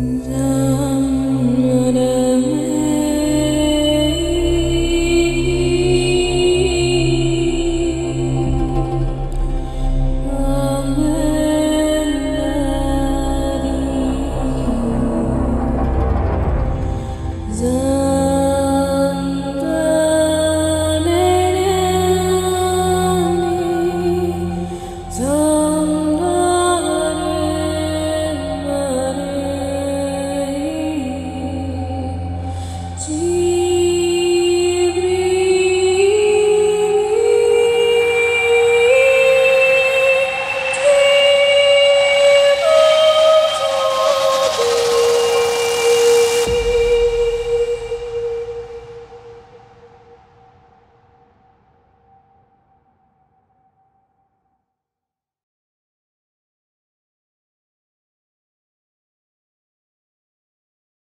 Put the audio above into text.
love.